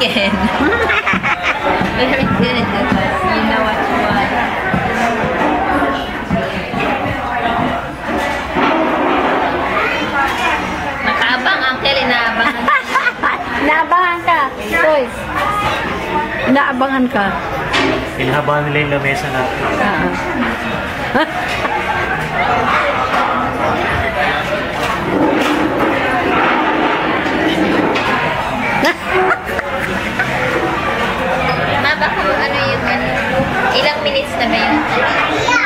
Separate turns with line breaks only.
chicken. Very good. You know what you want. Nakaabang, Uncle. Inaabangan.
Naabangan ka. Toy. Naabangan ka.
Inahabangan nila yung lamesa natin.
Uh -huh.
Ilang minutes na ba yun?